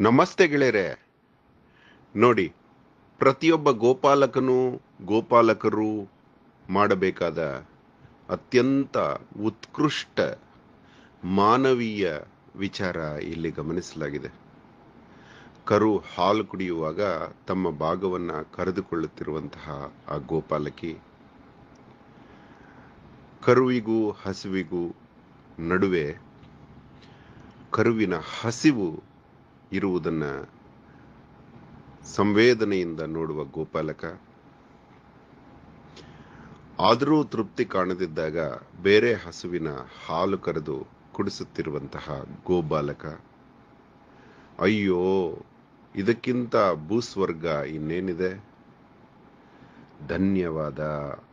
ನಮಸ್ತೆ ಗೆಳೆಯರೆ. ನೋಡಿ, ಪ್ರತಿಯೊಬ್ಬ ಗೋಪಾಲಕನು ಗೋಪಾಲಕರು ಮಾಡಬೇಕಾದ ಅತ್ಯಂತ ಉತ್ಕೃಷ್ಟ ಮಾನವೀಯ ವಿಚಾರ ಇಲ್ಲಿ ಗಮನಿಸಲಾಗಿದೆ. ಕರು ಹಾಲು ಕುಡಿಯುವಾಗ ತಮ್ಮ ಭಾಗವನ್ನು ಕರೆದುಕೊಳ್ಳುತ್ತಿರುವಂತಹ ಆ ಗೋಪಾಲಕಿ, ಕರುವಿಗೂ ಹಸುವಿಗೂ ನಡುವೆ ಕರುವಿನ ಹಸಿವು ಇರುವುದನ್ನ ಸಂವೇದನೆಯಿಂದ ನೋಡುವ ಗೋಪಾಲಕ. ಆದರೂ ತೃಪ್ತಿ ಕಾಣದಿದ್ದಾಗ ಬೇರೆ ಹಸುವಿನ ಹಾಲು ಕರೆದು ಕುಡಿಸುತ್ತಿರುವಂತಹ ಗೋಬಾಲಕ. ಅಯ್ಯೋ, ಇದಕ್ಕಿಂತ ಭೂಸ್ವರ್ಗ ಇನ್ನೇನಿದೆ? ಧನ್ಯವಾದ,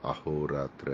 ಅಹೋರಾತ್ರ.